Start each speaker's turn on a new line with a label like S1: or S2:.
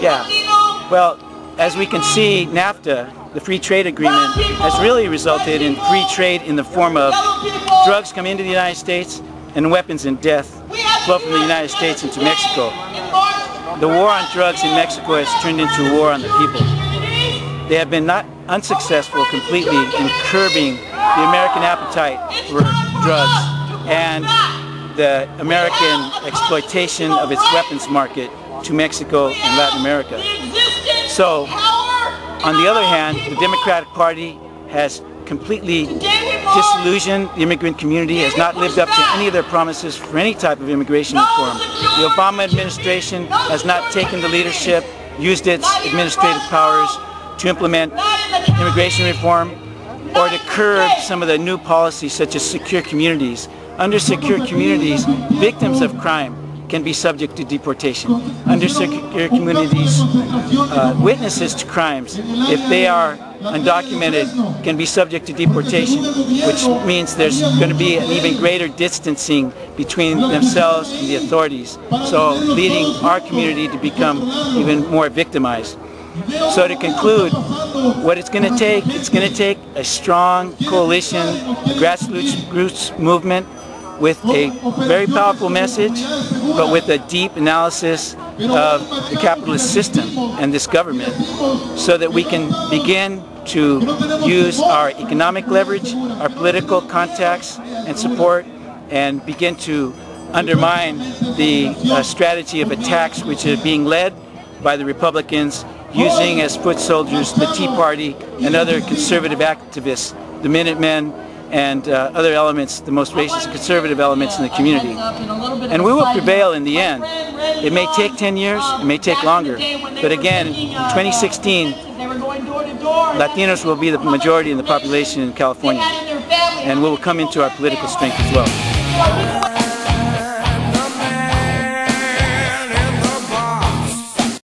S1: Yeah. Well, as we can see, NAFTA, the free trade agreement, has really resulted in free trade in the form of drugs come into the United States and weapons and death flow from the United States into Mexico. The war on drugs in Mexico has turned into war on the people. They have been not unsuccessful completely in curbing the American appetite for drugs and the American exploitation of its weapons market to Mexico and Latin America. So, on the other hand, the Democratic Party has completely disillusioned the immigrant community, has not lived up to any of their promises for any type of immigration reform. The Obama administration has not taken the leadership, used its administrative powers to implement immigration reform or to curb some of the new policies such as secure communities. Under secure communities, victims of crime can be subject to deportation. Under secure communities, uh, witnesses to crimes, if they are undocumented, can be subject to deportation, which means there's going to be an even greater distancing between themselves and the authorities, so leading our community to become even more victimized. So to conclude, what it's going to take, it's going to take a strong coalition, grassroots movement with a very powerful message, but with a deep analysis of the capitalist system and this government so that we can begin to use our economic leverage, our political contacts and support and begin to undermine the uh, strategy of attacks which are being led by the Republicans using as foot soldiers the Tea Party and other conservative activists, the Minutemen, and uh, other elements, the most racist and conservative elements in the community. And we will prevail in the end. It may take 10 years, it may take longer, but again, in 2016, Latinos will be the majority in the population in California, and we will come into our political strength as well.